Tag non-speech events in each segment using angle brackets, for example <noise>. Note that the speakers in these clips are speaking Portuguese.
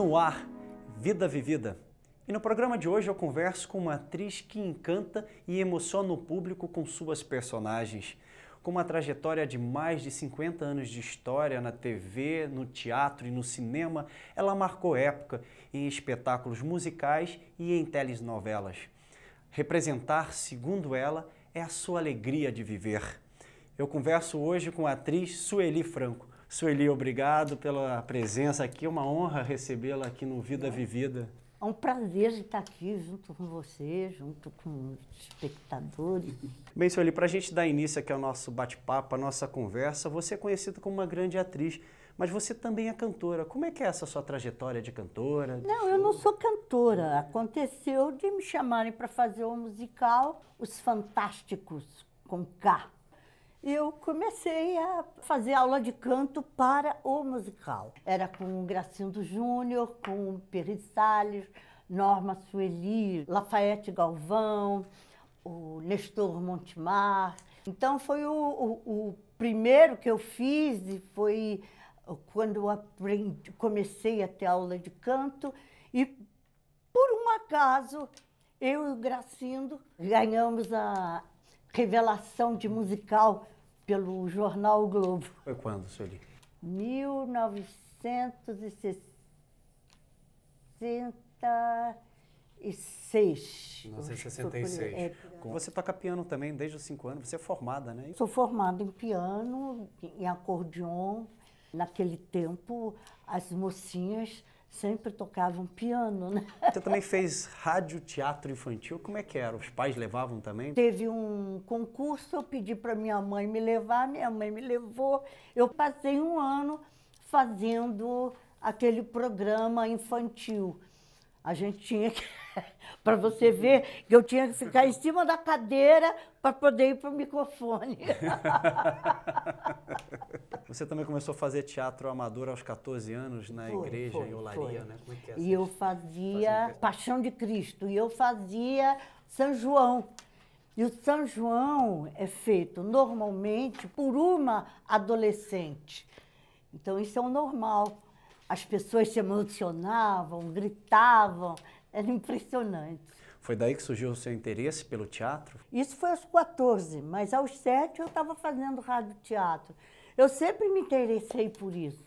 No ar, Vida Vivida. E no programa de hoje eu converso com uma atriz que encanta e emociona o público com suas personagens. Com uma trajetória de mais de 50 anos de história na TV, no teatro e no cinema, ela marcou época em espetáculos musicais e em telenovelas. Representar, segundo ela, é a sua alegria de viver. Eu converso hoje com a atriz Sueli Franco. Sueli, obrigado pela presença aqui. É uma honra recebê-la aqui no Vida Vivida. É um prazer estar aqui junto com você, junto com os espectadores. <laughs> Bem, Sueli, para a gente dar início aqui ao nosso bate-papo, à nossa conversa, você é conhecida como uma grande atriz, mas você também é cantora. Como é que é essa sua trajetória de cantora? Não, eu não sou cantora. Aconteceu de me chamarem para fazer o um musical Os Fantásticos, com K eu comecei a fazer aula de canto para o musical. Era com Gracindo Júnior, com Peri Salles, Norma Sueli, Lafayette Galvão, o Nestor Montemar. Então foi o, o, o primeiro que eu fiz e foi quando eu aprendi, comecei a ter aula de canto e por um acaso eu e o Gracindo ganhamos a revelação de musical pelo jornal o Globo. Foi quando, Sueli? 1966. 1966. É, você toca piano também desde os cinco anos, você é formada, né? Sou formada em piano, em acordeon. Naquele tempo, as mocinhas sempre tocavam piano, né? Você também fez rádio teatro infantil, como é que era? Os pais levavam também? Teve um concurso, eu pedi para minha mãe me levar, minha mãe me levou. Eu passei um ano fazendo aquele programa infantil. A gente tinha que <laughs> para você ver que eu tinha que ficar em cima da cadeira para poder ir para o microfone. <laughs> Você também começou a fazer teatro amador aos 14 anos na foi, igreja foi, em Olaria, foi. né? Como é que é e eu fazia Paixão de Cristo, e eu fazia São João. E o São João é feito normalmente por uma adolescente. Então isso é o normal. As pessoas se emocionavam, gritavam, era impressionante. Foi daí que surgiu o seu interesse pelo teatro? Isso foi aos 14, mas aos 7 eu estava fazendo rádio teatro. Eu sempre me interessei por isso.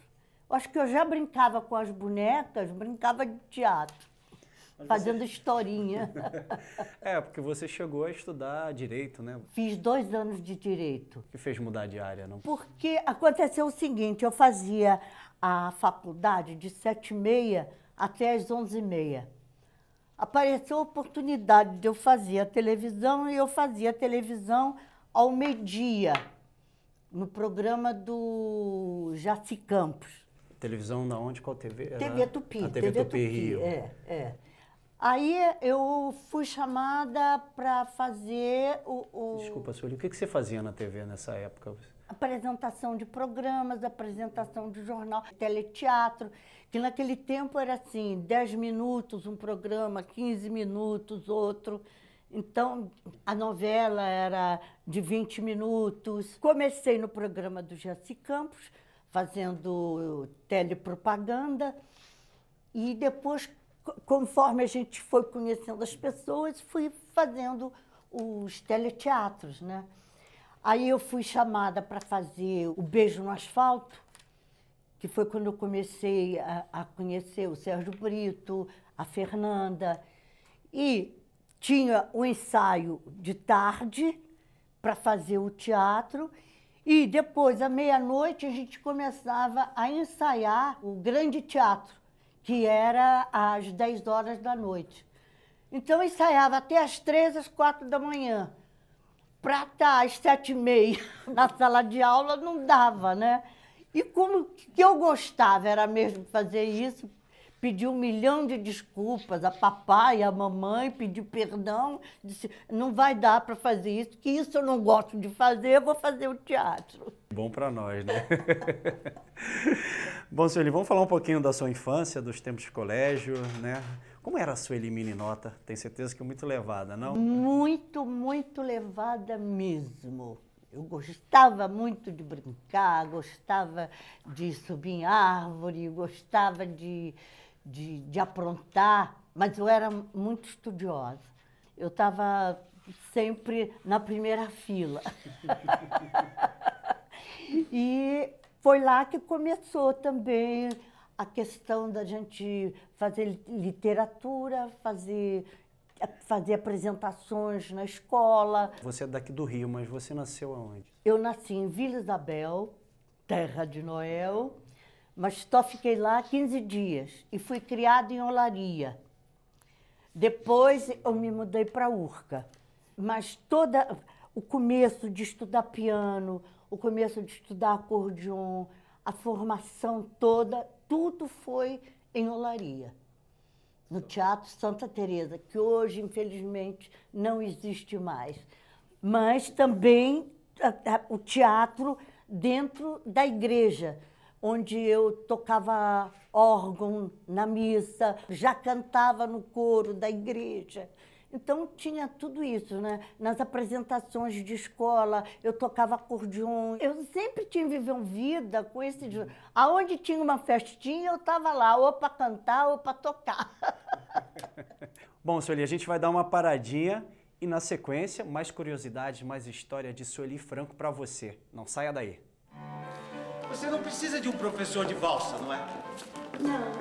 Acho que eu já brincava com as bonecas, brincava de teatro, mas fazendo você... historinha. <laughs> é, porque você chegou a estudar direito, né? Fiz dois anos de direito. O que fez mudar de área, não? Porque aconteceu o seguinte, eu fazia a faculdade de sete e meia até às onze e meia apareceu a oportunidade de eu fazer a televisão e eu fazia a televisão ao meio-dia, no programa do Jaci Campos. Televisão na onde? Qual TV? Era? TV Tupi. A TV, TV Tupi, Tupi, Rio. É, é. Aí eu fui chamada para fazer o, o... Desculpa, Sueli, o que você fazia na TV nessa época? Apresentação de programas, apresentação de jornal, teleteatro que naquele tempo era assim, 10 minutos um programa, 15 minutos outro. Então, a novela era de 20 minutos. Comecei no programa do Jaci Campos, fazendo telepropaganda, e depois, conforme a gente foi conhecendo as pessoas, fui fazendo os teleteatros, né? Aí eu fui chamada para fazer o Beijo no Asfalto, que foi quando eu comecei a, a conhecer o Sérgio Brito, a Fernanda. E tinha o ensaio de tarde para fazer o teatro. E depois, à meia-noite, a gente começava a ensaiar o grande teatro, que era às 10 horas da noite. Então, ensaiava até às três, às quatro da manhã. Para estar às sete e meia <laughs> na sala de aula, não dava, né? E como que eu gostava era mesmo fazer isso, pedir um milhão de desculpas a papai, a mamãe, pedir perdão, disse, não vai dar para fazer isso, que isso eu não gosto de fazer, eu vou fazer o teatro. Bom para nós, né? <laughs> Bom, Sueli, vamos falar um pouquinho da sua infância, dos tempos de colégio, né? Como era a Sueli Meninota? Tenho certeza que muito levada, não? Muito, muito levada mesmo. Eu gostava muito de brincar, gostava de subir em árvore, gostava de, de, de aprontar, mas eu era muito estudiosa. Eu estava sempre na primeira fila. <laughs> e foi lá que começou também a questão da gente fazer literatura, fazer, fazer apresentações na escola. Você é daqui do Rio, mas você nasceu aonde? Eu nasci em Vila Isabel, terra de Noel, mas só fiquei lá 15 dias e fui criada em Olaria. Depois eu me mudei para Urca. Mas toda o começo de estudar piano, o começo de estudar acordeon, a formação toda, tudo foi em Olaria, no Teatro Santa Teresa, que hoje infelizmente não existe mais. Mas também o teatro dentro da igreja, onde eu tocava órgão na missa, já cantava no coro da igreja. Então tinha tudo isso, né? Nas apresentações de escola, eu tocava acordeon. Eu sempre tinha vivido vida com esse. Aonde tinha uma festinha, eu estava lá, ou para cantar ou para tocar. <laughs> Bom, Sueli, a gente vai dar uma paradinha e na sequência, mais curiosidades, mais história de Sueli Franco para você. Não saia daí. Você não precisa de um professor de valsa, não é? Não.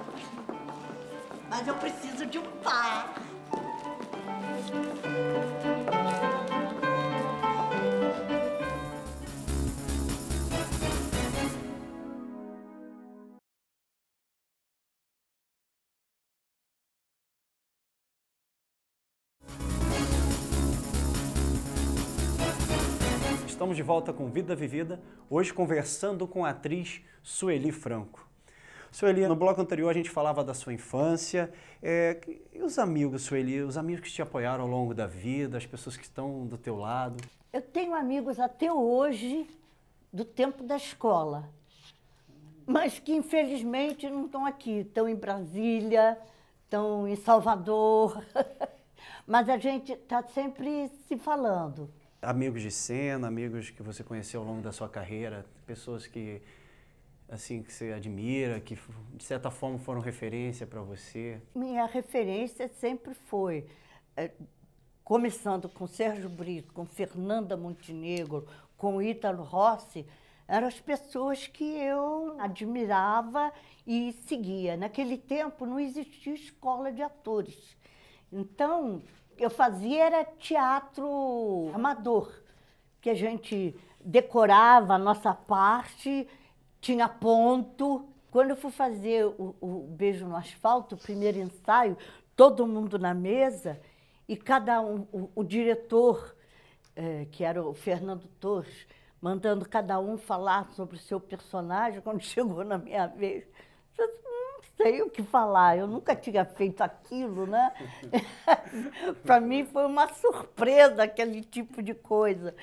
Mas eu preciso de um par. Estamos de volta com Vida Vivida, hoje conversando com a atriz Sueli Franco. Sueli, no bloco anterior a gente falava da sua infância. É, e os amigos, Sueli, os amigos que te apoiaram ao longo da vida, as pessoas que estão do teu lado? Eu tenho amigos até hoje do tempo da escola, mas que infelizmente não estão aqui, estão em Brasília, estão em Salvador. <laughs> mas a gente está sempre se falando amigos de cena, amigos que você conheceu ao longo da sua carreira, pessoas que assim que você admira, que de certa forma foram referência para você? Minha referência sempre foi é, começando com Sérgio Brito, com Fernanda Montenegro, com Ítalo Rossi, eram as pessoas que eu admirava e seguia. Naquele tempo não existia escola de atores. Então, eu fazia era teatro amador, que a gente decorava a nossa parte, tinha ponto. Quando eu fui fazer o, o Beijo no Asfalto, o primeiro ensaio, todo mundo na mesa, e cada um, o, o diretor, é, que era o Fernando Torres, mandando cada um falar sobre o seu personagem, quando <laughs> chegou na minha vez, eu sei o que falar, eu nunca tinha feito aquilo, né? <laughs> Para mim foi uma surpresa aquele tipo de coisa,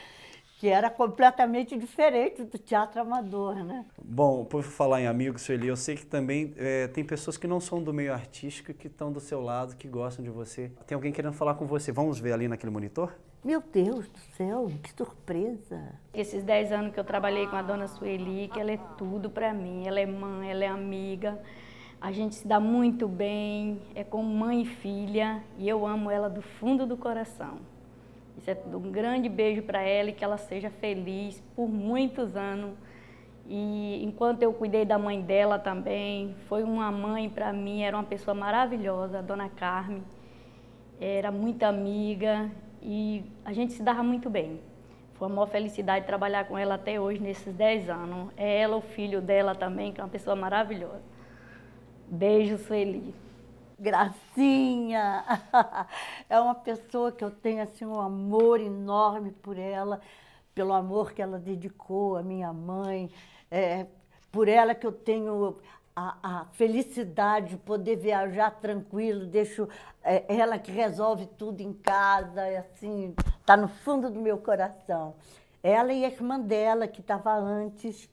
que era completamente diferente do teatro amador, né? Bom, por falar em amigos, Sueli, eu sei que também é, tem pessoas que não são do meio artístico que estão do seu lado, que gostam de você. Tem alguém querendo falar com você. Vamos ver ali naquele monitor? Meu Deus do céu, que surpresa! Esses 10 anos que eu trabalhei com a dona Sueli, que ela é tudo para mim. Ela é mãe, ela é amiga. A gente se dá muito bem, é como mãe e filha, e eu amo ela do fundo do coração. Isso é um grande beijo para ela e que ela seja feliz por muitos anos. E enquanto eu cuidei da mãe dela também, foi uma mãe para mim, era uma pessoa maravilhosa, a dona Carmen. Era muito amiga e a gente se dava muito bem. Foi uma maior felicidade trabalhar com ela até hoje, nesses 10 anos. É ela, o filho dela também, que é uma pessoa maravilhosa. Beijo, Sueli. Gracinha! <laughs> É uma pessoa que eu tenho assim, um amor enorme por ela, pelo amor que ela dedicou à minha mãe, é, por ela que eu tenho a, a, felicidade de poder viajar tranquilo, deixo é, ela que resolve tudo em casa, é assim, está no fundo do meu coração. Ela e a irmã dela, que estava antes.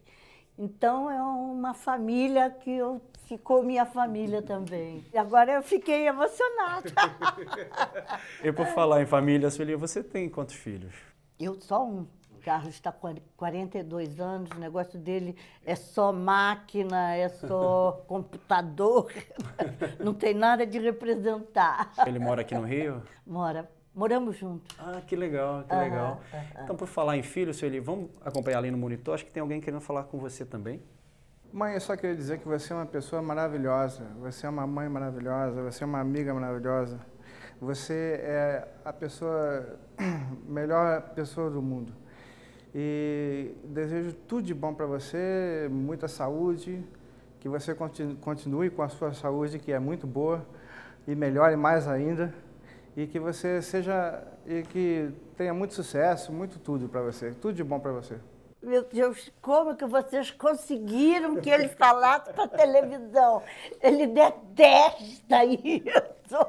Então, é uma família que eu ficou minha família também. E agora eu fiquei emocionada. <laughs> e por falar em família, Sueli, você tem quantos filhos? Eu só um. Carlos está com 42 anos, o negócio dele é só máquina, é só <laughs> computador, <laughs> não tem nada de representar. Ele mora aqui no Rio? Mora. Moramos juntos. Ah, que legal, que legal. Então, por falar em filho, seu Eli, vamos acompanhar ali no monitor? Acho que tem alguém querendo falar com você também. Mãe, eu só queria dizer que você é uma pessoa maravilhosa, você é uma mãe maravilhosa, você é uma amiga maravilhosa, você é a pessoa, <clears throat> melhor pessoa do mundo. E desejo tudo de bom para você, muita saúde, que você continue com a sua saúde, que é muito boa, e melhore mais ainda, e que você seja, e que tenha muito sucesso, muito tudo para você, tudo de bom para você. Meu Deus, como que vocês conseguiram que ele falasse para televisão? Ele detesta isso.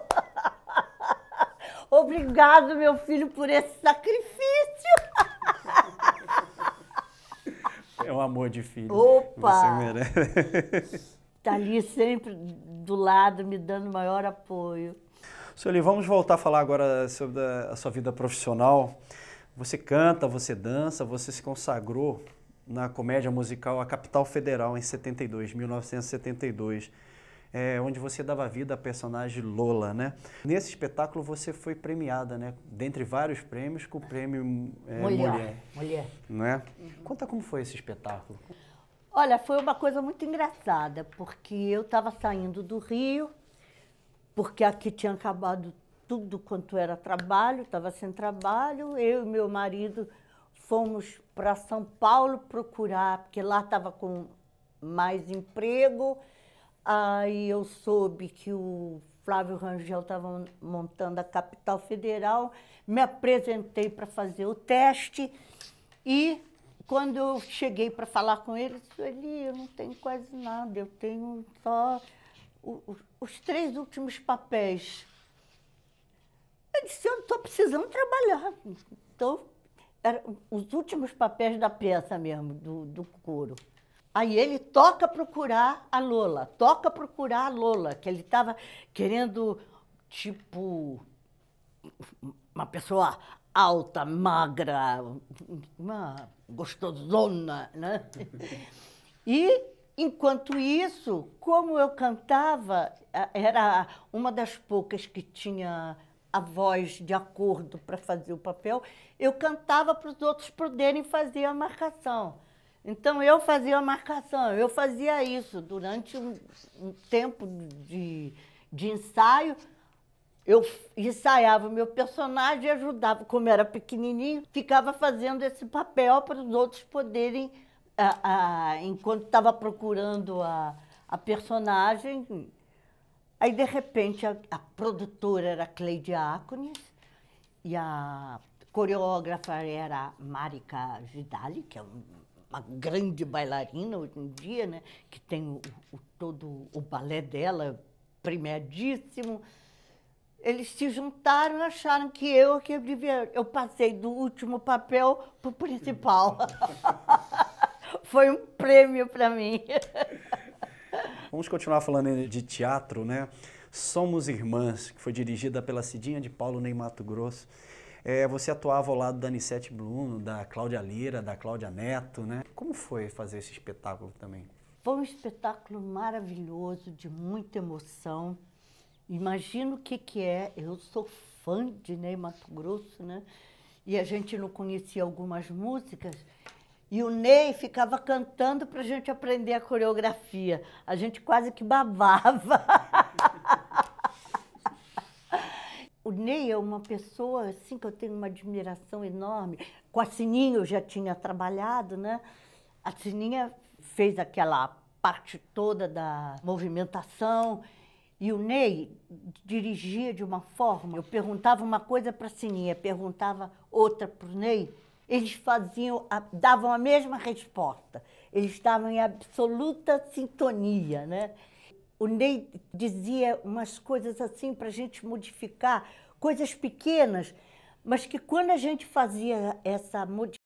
<laughs> Obrigado, meu filho, por esse sacrifício. É um amor de filho. Opa! Está ali sempre do lado, me dando maior apoio. Sueli, vamos voltar a falar agora sobre a sua vida profissional. Você canta, você dança, você se consagrou na comédia musical A Capital Federal em 72, 1972, é, onde você dava vida à personagem Lola, né? Nesse espetáculo você foi premiada, né? Dentre vários prêmios, com o prêmio é, mulher, mulher. Mulher. Não é? Uhum. Conta como foi esse espetáculo. Olha, foi uma coisa muito engraçada, porque eu estava saindo do Rio, porque aqui tinha acabado tudo quanto era trabalho, estava sem trabalho. Eu e meu marido fomos para São Paulo procurar, porque lá estava com mais emprego. Aí eu soube que o Flávio Rangel estava montando a capital federal, me apresentei para fazer o teste e quando eu cheguei para falar com ele, disse, ele, eu não tenho quase nada, eu tenho só os três últimos papéis eu disse, eu estou precisando trabalhar. Então, eram os últimos papéis da peça mesmo, do, do coro. Aí ele toca procurar a Lola, toca procurar a Lola, que ele estava querendo, tipo, uma pessoa alta, magra, uma gostosona, né? <laughs> E, enquanto isso, como eu cantava, era uma das poucas que tinha a voz de acordo para fazer o papel, eu cantava para os outros poderem fazer a marcação. Então eu fazia a marcação, eu fazia isso durante um, um tempo de, de ensaio. Eu ensaiava o meu personagem e ajudava, como era pequenininho, ficava fazendo esse papel para os outros poderem, enquanto estava procurando a, a personagem, Aí, de repente, a, a produtora era Cleide Acunes e a coreógrafa era Marika Gidali, que é uma grande bailarina hoje em dia, né? que tem o, o, todo o balé dela premiadíssimo. Eles se juntaram e acharam que eu que devia. Eu passei do último papel para o principal. <laughs> Foi um prêmio para mim. <laughs> Vamos continuar falando de teatro, né? Somos Irmãs, que foi dirigida pela Cidinha de Paulo Ney Mato Grosso. É, você atuava ao lado da Anissete Bruno, da Cláudia Lira, da Cláudia Neto, né? Como foi fazer esse espetáculo também? Foi um espetáculo maravilhoso, de muita emoção. Imagino o que, que é. Eu sou fã de Ney Mato Grosso, né? E a gente não conhecia algumas músicas. E o Ney ficava cantando para a gente aprender a coreografia. A gente quase que babava. <laughs> o Ney é uma pessoa assim que eu tenho uma admiração enorme. Com a Sininha eu já tinha trabalhado, né? A Sininha fez aquela parte toda da movimentação. E o Ney dirigia de uma forma. Eu perguntava uma coisa para a Sininha, perguntava outra para o Ney eles faziam, davam a mesma resposta. Eles estavam em absoluta sintonia, né? O Ney dizia umas coisas assim para a gente modificar, coisas pequenas, mas que quando a gente fazia essa